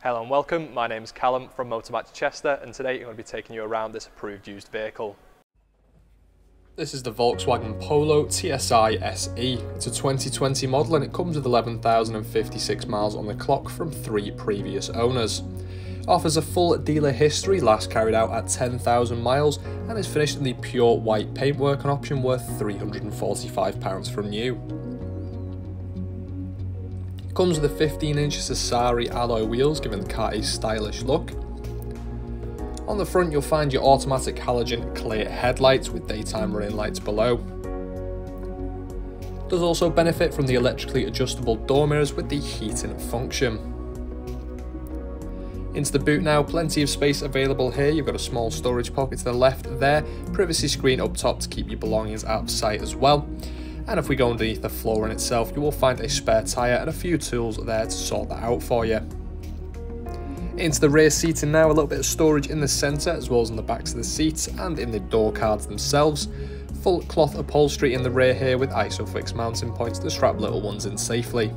Hello and welcome, my name is Callum from Motormatch Chester and today I'm going to be taking you around this approved used vehicle. This is the Volkswagen Polo TSI SE. It's a 2020 model and it comes with 11,056 miles on the clock from three previous owners. It offers a full dealer history, last carried out at 10,000 miles, and is finished in the pure white paintwork, an option worth £345 from new comes with a 15 inch Sassari alloy wheels giving the car a stylish look. On the front you'll find your automatic halogen clear headlights with daytime running lights below. Does also benefit from the electrically adjustable door mirrors with the heating function. Into the boot now, plenty of space available here. You've got a small storage pocket to the left there, privacy screen up top to keep your belongings out of sight as well and if we go underneath the flooring itself you will find a spare tyre and a few tools there to sort that out for you. Into the rear seating now, a little bit of storage in the centre as well as on the backs of the seats and in the door cards themselves. Full cloth upholstery in the rear here with ISOFIX mounting points to strap little ones in safely.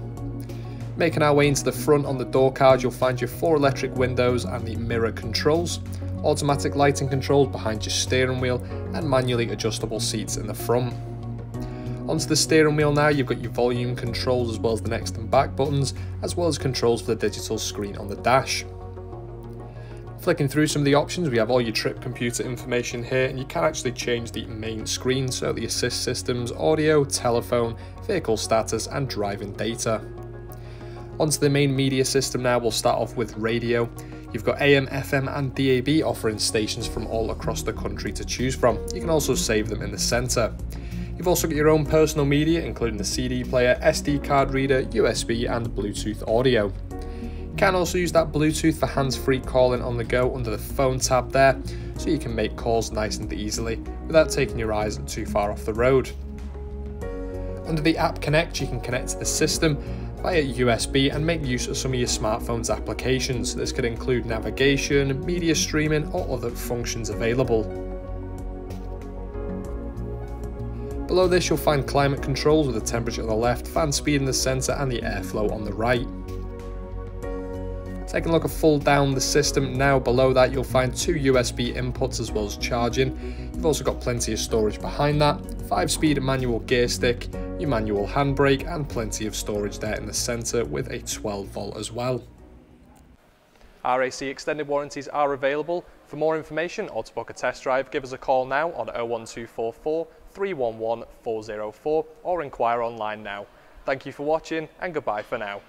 Making our way into the front on the door card you'll find your four electric windows and the mirror controls, automatic lighting controls behind your steering wheel and manually adjustable seats in the front. Onto the steering wheel now, you've got your volume controls as well as the next and back buttons, as well as controls for the digital screen on the dash. Flicking through some of the options, we have all your trip computer information here, and you can actually change the main screen, so the assist systems, audio, telephone, vehicle status, and driving data. Onto the main media system now, we'll start off with radio. You've got AM, FM, and DAB offering stations from all across the country to choose from. You can also save them in the centre. You've also got your own personal media, including the CD player, SD card reader, USB, and Bluetooth audio. You can also use that Bluetooth for hands-free calling on the go under the phone tab there, so you can make calls nice and easily without taking your eyes too far off the road. Under the App Connect, you can connect to the system via USB and make use of some of your smartphone's applications. This could include navigation, media streaming, or other functions available. Below this you'll find climate controls with the temperature on the left, fan speed in the centre and the airflow on the right. Taking a look at full down the system now below that you'll find two USB inputs as well as charging. You've also got plenty of storage behind that, 5 speed manual gear stick, your manual handbrake and plenty of storage there in the centre with a 12 volt as well. RAC extended warranties are available. For more information or to book a test drive, give us a call now on 01244 311 404 or inquire online now. Thank you for watching and goodbye for now.